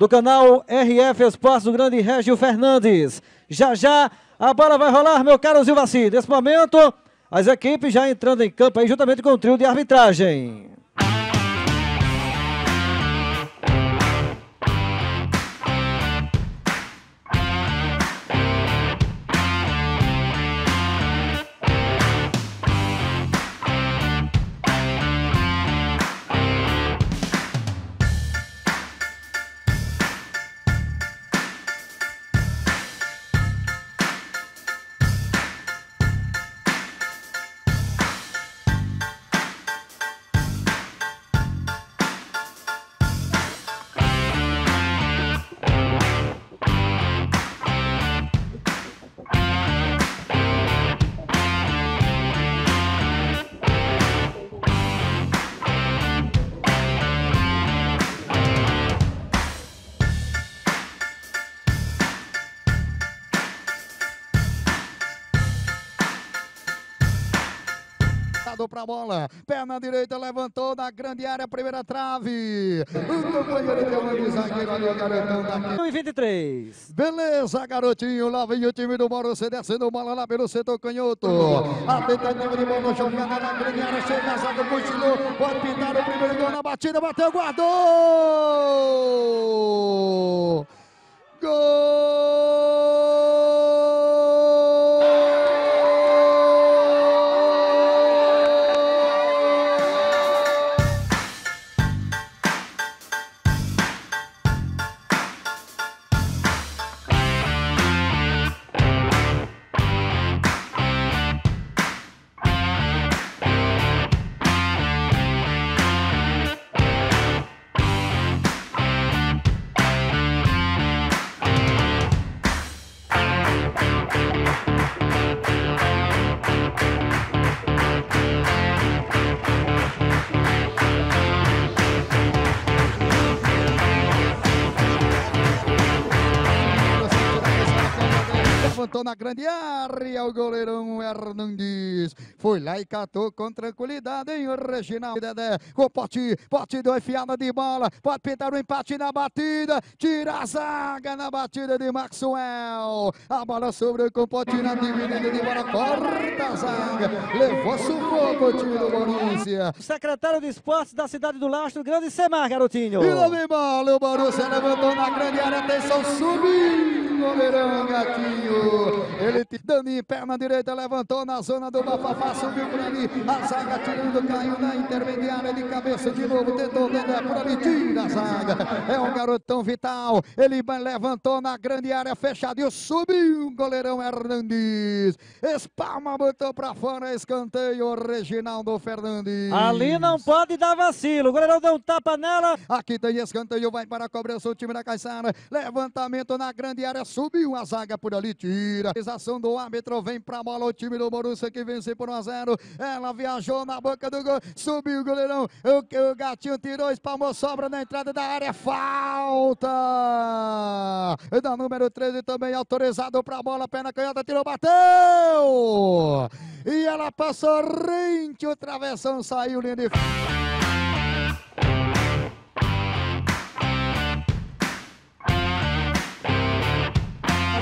do canal RF do grande Régio Fernandes. Já já a bola vai rolar, meu caro Zilvaci. Nesse momento, as equipes já entrando em campo aí juntamente com o trio de arbitragem. Para a bola. Perna direita levantou na grande área, primeira trave. O companheiro deu uma zagueiro ali, o garotão daqui. 23. Beleza, garotinho. Lá vem o time do Borussia descendo bola lá pelo setor canhoto. A tentativa de bola jogada na grande área, chega a zaga, continuou. Pode pintar o primeiro gol na batida, bateu, guardou. Gol! Levantou na grande área o goleirão Hernandes. Foi lá e catou com tranquilidade, hein, o Reginaldo Dedé. O pote, pote do enfiada de bola. Pode pintar o um empate na batida. Tira a zaga na batida de Maxwell. A bola sobre com o pote na dividida de bola. Corta a zaga. Levou sufoco o time do Borussia. Secretário de Esportes da cidade do Lastro, grande Semar, garotinho. E lá vem bola, o Borussia levantou na grande área. Atenção, subiu. Goleirão, gatinho. Ele dando em perna direita, levantou na zona do Bafafá, subiu por ali. A zaga tirando, caiu na intermediária de cabeça de novo. Tentou Dedé por ali, tira a zaga. É um garotão vital. Ele levantou na grande área fechada e subiu o goleirão Hernandes. Espalma, botou pra fora, escanteio. Reginaldo Fernandes. Ali não pode dar vacilo. O goleirão deu um tapa nela. Aqui tem escanteio, vai para a cobrança o time da Caixara. Levantamento na grande área, subiu a zaga por ali, tira. Realização do árbitro, vem pra bola o time do Borussia que vence por 1 a 0. Ela viajou na boca do gol, subiu o goleirão. O, o gatinho tirou, espalmou, sobra na entrada da área. Falta! Da número 13 também autorizado pra bola, perna canhota, tirou, bateu! E ela passou rente, o travessão saiu linha de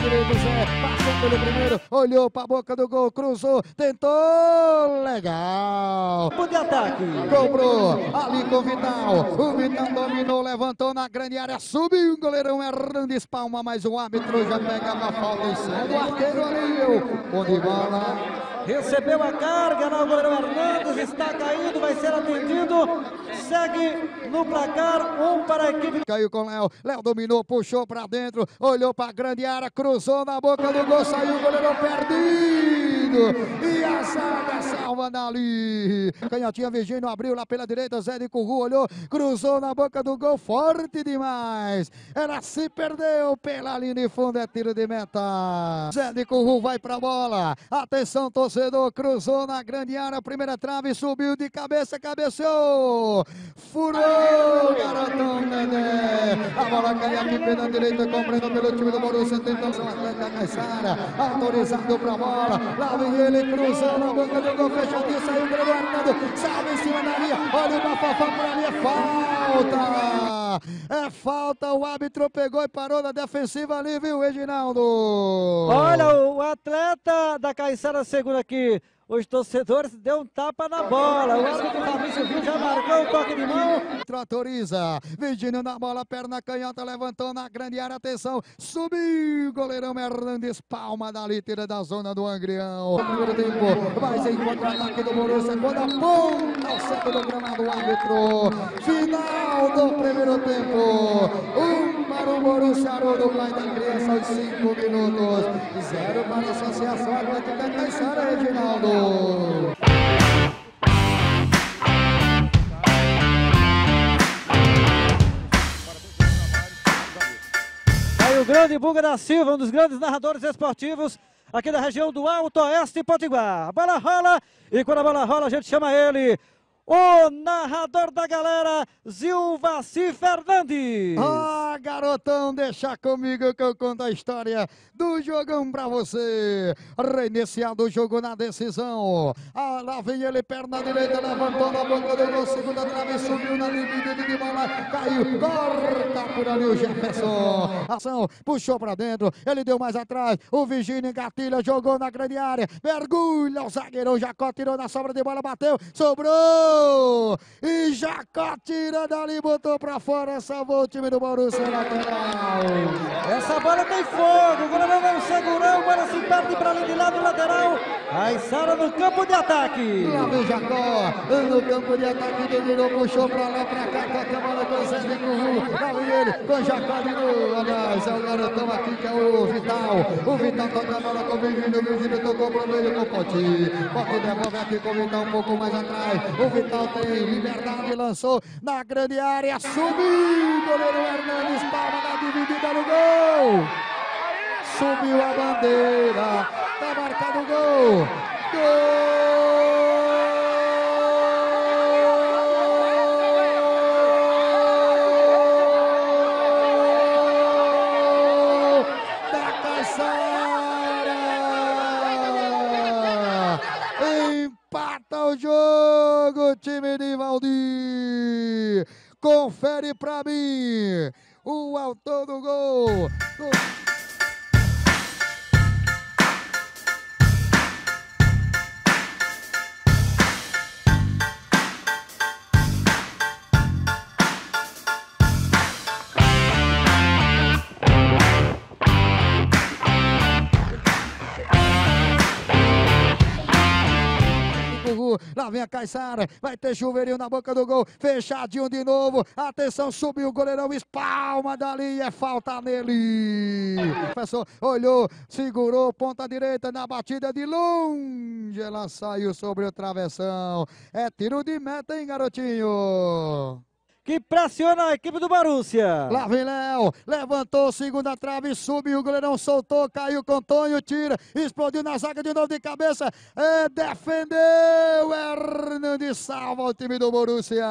direito, Zé. Passou pelo primeiro, olhou pra boca do gol, cruzou, tentou. Legal. De ataque. Cobrou ali com o Vital. O Vital dominou, levantou na grande área, subiu o goleirão Hernandes Palma, mas o árbitro já pega a falta em cima do arqueiro ali. Bom de bola recebeu a carga, o goleiro Hernandes está caindo, vai ser atendido, segue no placar, um para a equipe. Caiu com Léo, Léo dominou, puxou para dentro, olhou para a grande área, cruzou na boca do gol, saiu o goleiro perdido, e a zaga salva dali. Canhotinha Virgínio abriu lá pela direita, Zé de Curru olhou, cruzou na boca do gol, forte demais. Ela se perdeu pela linha de fundo, é tiro de meta. Zé de Curru vai para a bola, atenção torcedor cruzou na grande área, primeira trave, subiu de cabeça, cabeceou, furou, garotão Dedé. A bola cai aqui pela direita, comprando pelo time do Borussia, tentando atleta Caissara, autorizado pra bola, lá vem ele, cruzou na boca do gol, fechadinho, saiu gravando, salve em cima da linha, olha o Bafafá por ali, é falta. É falta, o árbitro pegou e parou na defensiva ali, viu, Reginaldo? Olha, o atleta da Caiçara segura aqui os torcedores deu um tapa na bola. O árbitro Fabrício Viu já marcou o toque de mão. Autoriza. Virgínio na bola, perna canhota, levantou na grande área. Atenção, subiu. Goleirão Hernandes, palma da litera da zona do Angrião. Primeiro tempo, vai ser contra-ataque do Borussia. Quando aponta o centro do gramado, o árbitro. Final do primeiro tempo. Um para o do pai da criança aos cinco minutos. Zero para a Associação Atlética Caixara, Reginaldo. Aí o grande Buga da Silva, um dos grandes narradores esportivos aqui da região do Alto Oeste Potiguar. A bola rola e quando a bola rola a gente chama ele o narrador da galera, Zilvaci Fernandes. Ah, garotão, deixa comigo que eu conto a história do jogão pra você. Reiniciado o jogo na decisão. Ah, lá vem ele, perna direita, levantou na boca do gol, segunda trave, subiu na dividida de bola, caiu, corta por ali o Jefferson. Ação, puxou pra dentro, ele deu mais atrás, o Virgínio engatilha, jogou na grande área, mergulha, o zagueirão Jacó tirou na sobra de bola, bateu, sobrou. E Jacó tira dali, botou pra fora, salvou o time do Borussia lateral. Essa bola tem fogo, o goleirão não segurou, bola se perde pra ali de lado lateral. Aí Sara no campo de ataque. Lá vem Jacó, no campo de ataque, dominou, puxou pra lá, pra cá, toca a bola com o. Lá vem ele, com Jacó de novo. Aliás, é o garotão aqui que é o Vital. O Vital toca a bola com o Virgínio, o Virgínio tocou pro meio com o Poti. Poti devolve aqui com o Vital um pouco mais atrás. O Vital tem liberdade, lançou na grande área, subiu, goleiro Hernandes, palma na dividida no gol. Subiu a bandeira, tá marcado o gol. Gol! Vem a Caissara, vai ter chuveirinho na boca do gol, fechadinho de novo. Atenção, subiu o goleirão, espalma dali, é falta nele. Professor olhou, segurou, ponta direita na batida de longe. Ela saiu sobre o travessão. É tiro de meta, hein, garotinho? Que pressiona a equipe do Borussia. Lá vem Léo, levantou, segunda trave, subiu, o goleirão soltou, caiu com Tonho, tira, explodiu na zaga de novo de cabeça, é, defendeu, Hernandes salva o time do Borussia.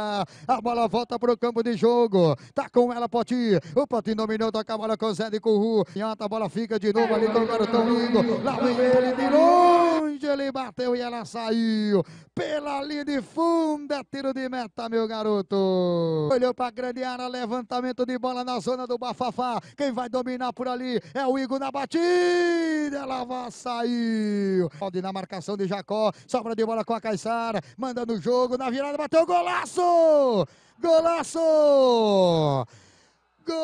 A bola volta para o campo de jogo, tá com ela Poti, o Poti dominou, toca a bola com Zé de Curru, a bola fica de novo ali com o garotão Ingo, lá vem ele de longe, ele bateu e ela saiu, pela linha de fundo, é tiro de meta, meu garoto. Olhou para a grande área, levantamento de bola na zona do Bafafá. Quem vai dominar por ali é o Igor na batida. Ela vai sair. Pode na marcação de Jacó. Sobra de bola com a Caissara. Manda no jogo, na virada, bateu golaço! Golaço! Gol!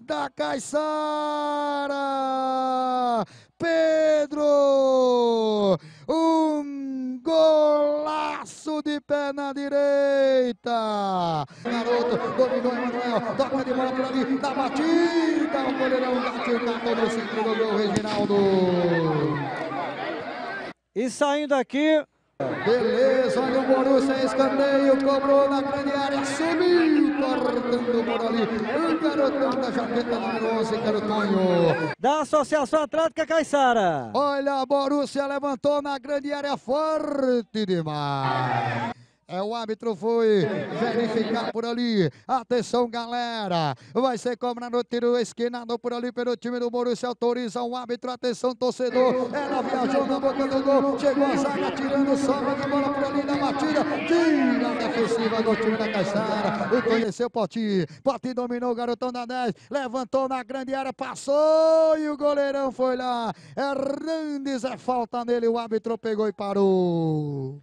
Da Caissara! Pedro! Um golaço de pé na direita! Garoto, dominou Emanuel, toca de bola por ali, da batida, o goleirão bateu, catou no centro do gol, Reginaldo. E saindo aqui, Beleza, olha o Borussia, escanteio, cobrou na grande área, subiu, cortando por ali, o garotão da jaqueta número 11, garotonho. Da Associação Atlética Caiçara. Olha, a Borussia levantou na grande área, forte demais. É, o árbitro foi verificar por ali. Atenção, galera. Vai ser cobrado tiro esquinado por ali pelo time do Borussia. Autoriza o árbitro. Atenção, torcedor. Ela viajou na boca do gol. Chegou a zaga tirando sobra de bola por ali na batida. Tira a defensiva do time da Caixara. O conheceu Poti. Poti dominou o garotão da 10. Levantou na grande área. Passou e o goleirão foi lá. Hernandes é falta nele. O árbitro pegou e parou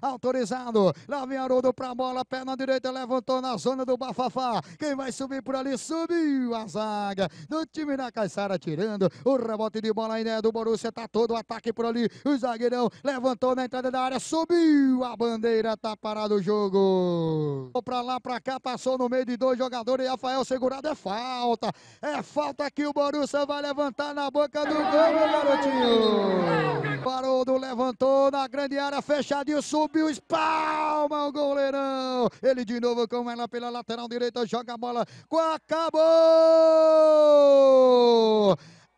autorizado. Lá vem Haroldo pra bola, perna direita, levantou na zona do Bafafá. Quem vai subir por ali? Subiu a zaga do time da Caixara tirando. O rebote de bola ainda é do Borussia, tá todo o ataque por ali. O zagueirão levantou na entrada da área, subiu a bandeira, tá parado o jogo. Pra lá, pra cá, passou no meio de dois jogadores. Rafael segurado é falta. É falta que o Borussia vai levantar na boca do gol, garotinho. Haroldo levantou na grande área, fechadinho, espalma o goleirão. Ele de novo com ela pela lateral direita, joga a bola. Acabou!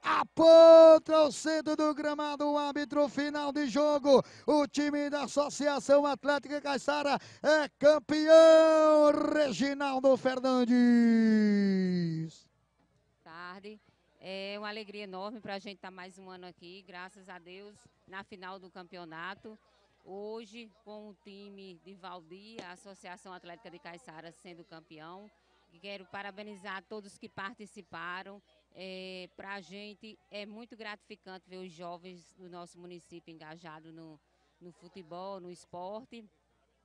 Aponta o centro do gramado, o árbitro final de jogo. O time da Associação Atlética Caixara é campeão. Reginaldo Fernandes. Tarde. É uma alegria enorme para a gente estar tá mais um ano aqui, graças a Deus, na final do campeonato. Hoje, com o time de Valdir, a Associação Atlética de Caiçara sendo campeão. Quero parabenizar todos que participaram. É, Para a gente é muito gratificante ver os jovens do nosso município engajados no, no futebol, no esporte.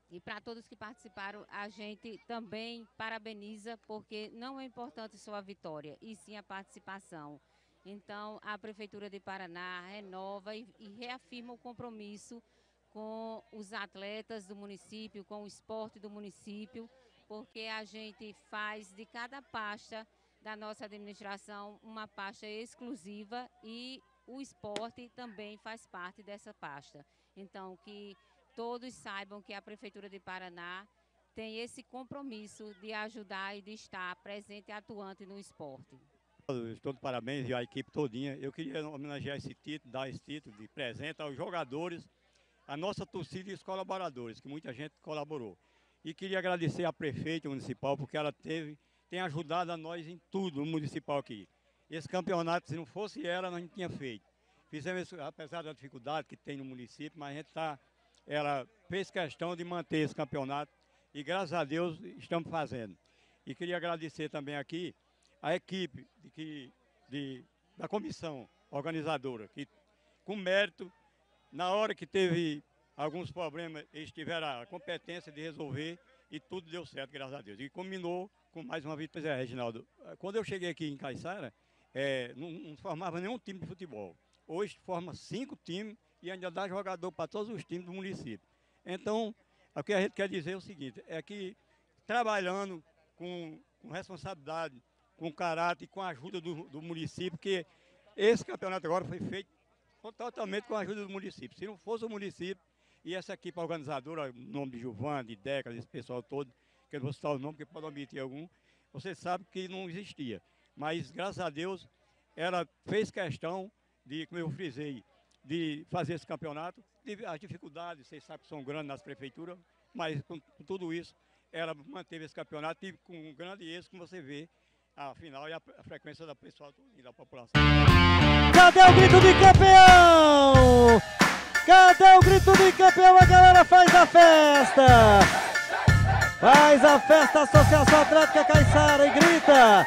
E para todos que participaram, a gente também parabeniza, porque não é importante só a vitória, e sim a participação. Então, a Prefeitura de Paraná renova e, e reafirma o compromisso com os atletas do município, com o esporte do município, porque a gente faz de cada pasta da nossa administração uma pasta exclusiva e o esporte também faz parte dessa pasta. Então, que todos saibam que a Prefeitura de Paraná tem esse compromisso de ajudar e de estar presente e atuante no esporte. Estou de parabéns e a equipe todinha. Eu queria homenagear esse título, dar esse título de presente aos jogadores a nossa torcida e os colaboradores, que muita gente colaborou. E queria agradecer à prefeita municipal, porque ela teve, tem ajudado a nós em tudo no municipal aqui. Esse campeonato, se não fosse ela, nós não tinha feito. Fizemos isso, apesar da dificuldade que tem no município, mas a gente está, ela fez questão de manter esse campeonato e graças a Deus estamos fazendo. E queria agradecer também aqui a equipe de de, da comissão organizadora, que com mérito na hora que teve alguns problemas, eles tiveram a competência de resolver e tudo deu certo, graças a Deus. E combinou com mais uma vitória, é, Reginaldo. Quando eu cheguei aqui em Caiçara, é, não, não, formava nenhum time de futebol. Hoje forma cinco times e ainda dá jogador para todos os times do município. Então, o que a gente quer dizer é o seguinte, é que trabalhando com, com responsabilidade, com caráter e com a ajuda do, do município, que esse campeonato agora foi feito totalmente com a ajuda do município. Se não fosse o município e essa equipe organizadora, nome de Gilvan, de Deca, esse pessoal todo, que eu não vou citar o nome, porque pode omitir algum, você sabe que não existia. Mas, graças a Deus, ela fez questão de, como eu frisei, de fazer esse campeonato. As dificuldades, vocês sabem que são grandes nas prefeituras, mas com, com tudo isso, ela manteve esse campeonato e com um grande êxito, como você vê, a final e a, a frequência da pessoal e da população. Cadê o grito de campeão? Cadê o grito de campeão? A galera faz a festa! Faz a festa Associação Atlética Caiçara e grita!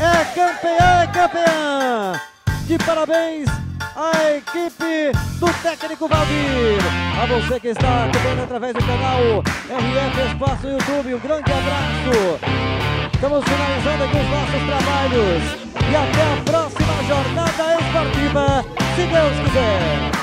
É campeã, é campeã! De parabéns à equipe do técnico Valdir. A você que está acompanhando através do canal RF no YouTube, um grande abraço. Estamos finalizando aqui os nossos trabalhos. E até a próxima jornada esportiva, se Deus quiser.